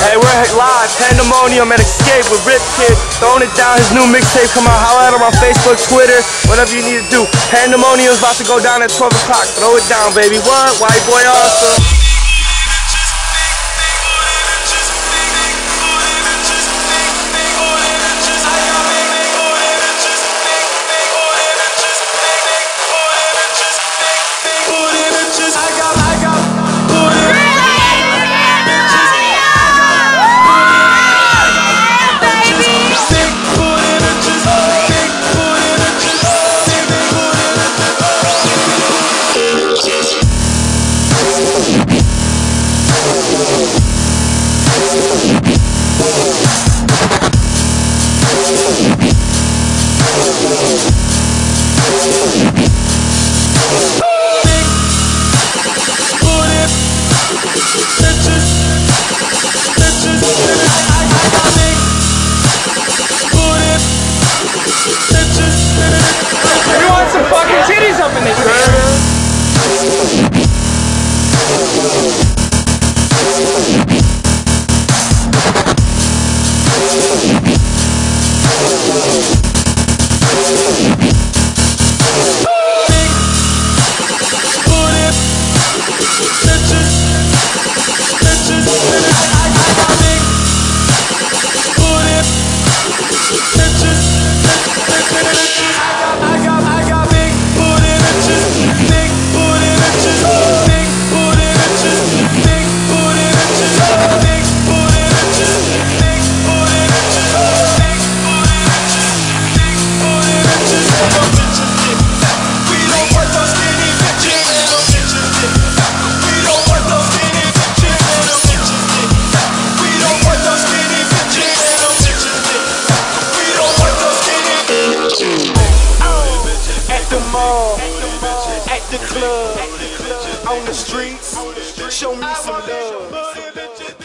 Hey, we're live, Pandamonium and Eskape with Rip Kid. Throwing it down, his new mixtape come out. Holla at him on Facebook, Twitter, whatever you need to do. Pandamonium's about to go down at 12 o'clock. Throw it down, baby. What? White boy awesome. At the club, on the streets, show me some love.